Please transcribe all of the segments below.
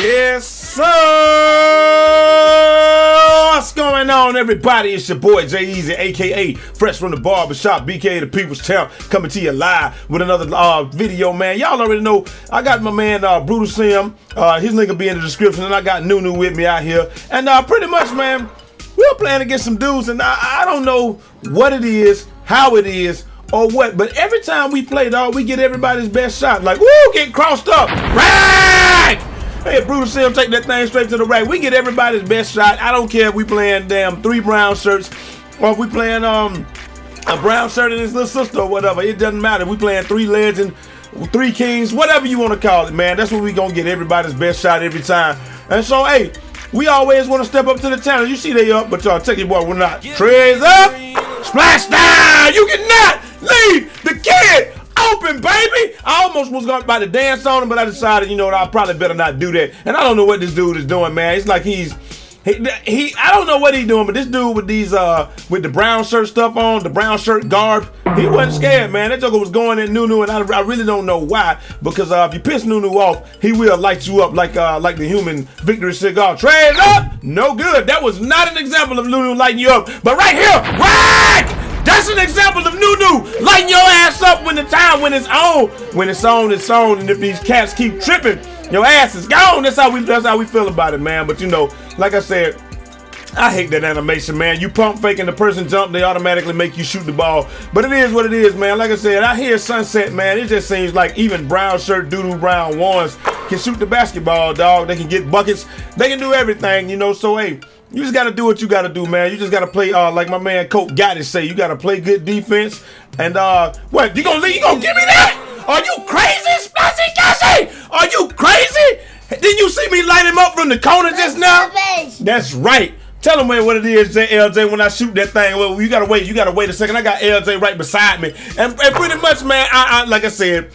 Yes, sir. What's going on, everybody? It's your boy Jai Eazy, aka Fresh from the Barbershop, BK the People's Town, coming to you live with another uh, video, man. Y'all already know I got my man uh, Brutalsim. Uh, his link will be in the description, and I got Nunu with me out here. And uh, pretty much, man, we're playing against some dudes, and I, I don't know what it is, how it is, or what. But every time we play, dog, we get everybody's best shot. Like, woo, get crossed up. Right! Hey, Brutalsim, take that thing straight to the right. We get everybody's best shot. I don't care if we playing damn three brown shirts or if we playing um a brown shirt and his little sister or whatever. It doesn't matter. We playing three legends, three kings, whatever you want to call it, man. That's what we gonna get everybody's best shot every time. And so, hey, we always want to step up to the challenge. You see they up, but y'all take boy, we're not. Trees up, splash down. You cannot leave the kid open, baby. I almost was going about to dance on him, but I decided, you know, I probably better not do that. And I don't know what this dude is doing, man. It's like he's he, he I don't know what he's doing, but this dude with these uh with the brown shirt stuff on, the brown shirt garb, he wasn't scared, man. That joker was going at Nunu, and I, I really don't know why. Because uh, if you piss Nunu off, he will light you up like uh like the human victory cigar. Trade up, no good. That was not an example of Nunu lighting you up. But right here, right. That's an example of Nunu lighting your ass up when the time when it's on. When it's on, it's on. And if these cats keep tripping, your ass is gone. That's how we that's how we feel about it, man. But you know, like I said, I hate that animation, man. You pump fake and the person jump, they automatically make you shoot the ball. But it is what it is, man. Like I said, I hear Sunset, man. It just seems like even brown shirt, doodoo brown ones can shoot the basketball, dog. They can get buckets. They can do everything, you know. So hey. You just gotta do what you gotta do, man. You just gotta play, uh, like my man CopeGotti say, you gotta play good defense. And uh, what you gonna leave? you gonna give me that? Are you crazy, Splashy Cassie? Are you crazy? Didn't you see me light him up from the corner just now? That's right. Tell him what it is, LJ, when I shoot that thing. Well, you gotta wait. You gotta wait a second. I got LJ right beside me, and, and pretty much, man. I, I like I said,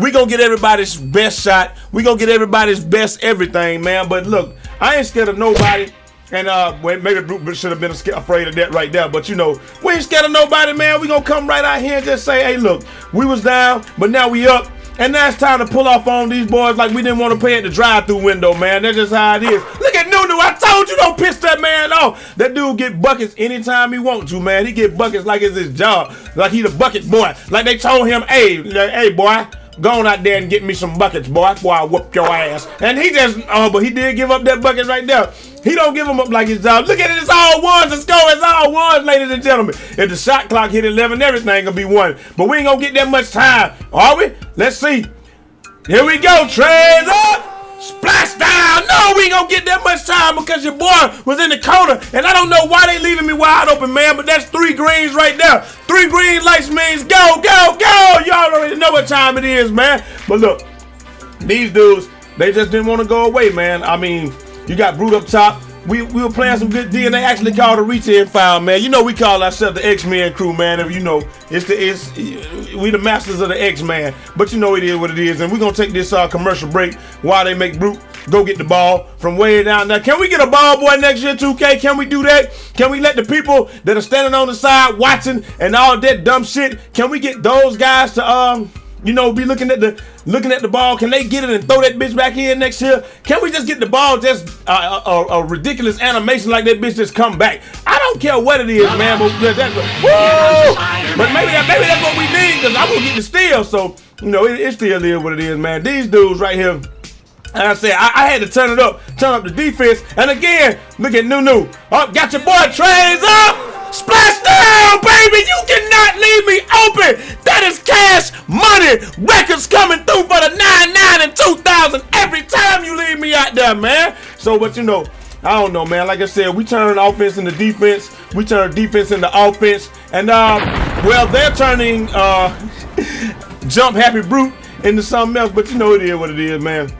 we gonna get everybody's best shot. We gonna get everybody's best everything, man. But look, I ain't scared of nobody. And uh, maybe Brute should have been afraid of that right there. But you know, we ain't scared of nobody, man. We gonna come right out here and just say, hey, look, we was down, but now we up. And now it's time to pull off on these boys like we didn't want to pay at the drive-through window, man. That's just how it is. Look at Nunu. I told you don't piss that man off. That dude get buckets anytime he want to, man. He get buckets like it's his job. Like he the bucket boy. Like they told him, hey, hey, boy, Go on out there and get me some buckets, boy, before I whoop your ass. And he just, oh, but he did give up that bucket right there. He don't give him up like his job. Look at it, it's all ones. Let's go, it's all ones, ladies and gentlemen. If the shot clock hit 11, everything gonna be one. But we ain't gonna get that much time, are we? Let's see. Here we go, trades up. Splash down! No, we ain't gonna get that much time because your boy was in the corner, and I don't know why they leaving me wide open, man. But that's three greens right there. Three green lights means go, go, go. Y'all already know what time it is, man. But look, these dudes, they just didn't want to go away, man. I mean, you got Brute up top. We, we were playing some good D, and they actually called a retail file, man. You know we call ourselves the X-Men crew, man. If you know, it's the it's we the masters of the X-Man. But you know it is what it is, and we're gonna take this uh, commercial break while they make Brute go get the ball from way down there. Can we get a ball boy next year, 2K? Can we do that? Can we let the people that are standing on the side watching and all that dumb shit? Can we get those guys to um? You know, be looking at the looking at the ball. Can they get it and throw that bitch back in next year? Can we just get the ball just uh, a, a, ridiculous animation like that bitch just come back? I don't care what it is, man. But that, woo! But maybe that, maybe that's what we need because I'm gonna get the steal. So you know, it, it still is what it is, man. These dudes right here. And I said, I, I, had to turn it up, turn up the defense. And again, look at Nunu. Up, oh, got your boy Trays up. Splash down, baby! You cannot leave me open! That is cash money! Records coming through for the 99 and 2000 every time you leave me out there, man! So, but you know, I don't know, man. Like I said, we turn offense into defense. We turn defense into offense. And, uh, well, they're turning uh, Jump Happy Brute into something else. But you know it is what it is, man.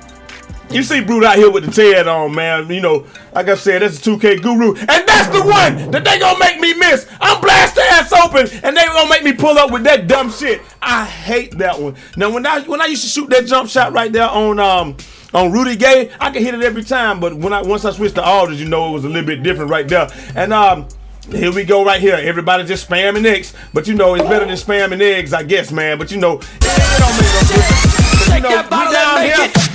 You see Brute out here with the TED on, man. You know, like I said, that's a 2K guru. And that's the one that they gonna make me miss. I'm blast ass open, and they gonna make me pull up with that dumb shit. I hate that one. Now, when I when I used to shoot that jump shot right there on um on Rudy Gay, I could hit it every time. But when I once I switched to Aldridge, you know, it was a little bit different right there. And um. Here we go right here. Everybody just spamming eggs. But you know, it's better than spamming eggs, I guess, man. But you know, it don't make no difference. But, you know, we down here.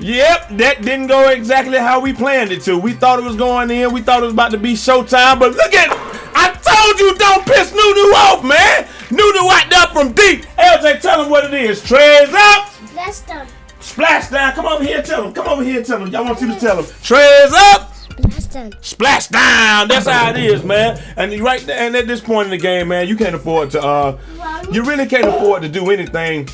Yep, that didn't go exactly how we planned it to. We thought it was going in. We thought it was about to be showtime, but look at I told you don't piss Nunu off, man. Nunu out there from deep. LJ, tell him what it is. Trays up. Splash down. Splash down. Come over here, tell him. Come over here, tell him. I want you to tell him. Trays up. Splash down. Splash down. That's how it is, man. And you right there, and at this point in the game, man, you can't afford to. uh You really can't afford to do anything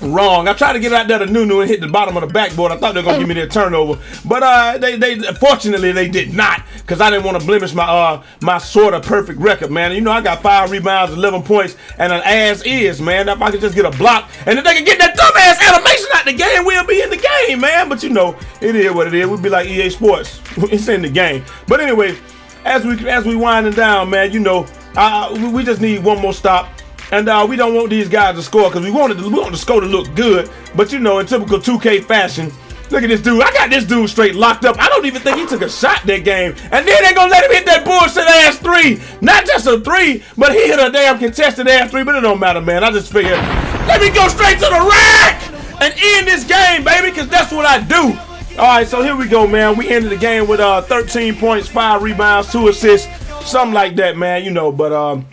wrong. I tried to get out there to Nunu and hit the bottom of the backboard. I thought they were gonna give me their turnover, but uh, they they fortunately they did not because I didn't want to blemish my uh my sort of perfect record, man. You know I got five rebounds, eleven points, and an ass is man. If I could just get a block and if they could get that dumbass animation out the game, we'll be in the game, man. But you know it is what it is. We'll be like EA Sports. it's in the game. But anyway, as we as we winding down, man, you know uh, we just need one more stop and uh, we don't want these guys to score because we wanted we want the score to look good. But you know, in typical 2K fashion, look at this dude. I got this dude straight locked up. I don't even think he took a shot that game. And then they gonna let him hit that bullshit ass three. Not just a three, but he hit a damn contested ass three. But it don't matter, man. I just figured, let me go straight to the rack and end this game, baby, because that's what I do. All right, so here we go, man. We ended the game with uh 13 points, five rebounds, two assists, something like that, man. You know, but um.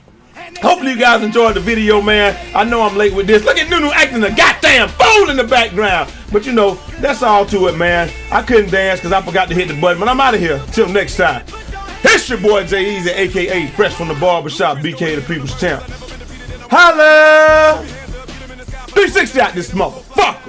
Hopefully you guys enjoyed the video, man. I know I'm late with this. Look at Nunu acting a goddamn fool in the background. But you know, that's all to it, man. I couldn't dance because I forgot to hit the button. But I'm out of here. Till next time. It's your boy Jai Eazy, aka Fresh from the Barbershop, BK the People's Champ. Holla! 360 out this motherfucker.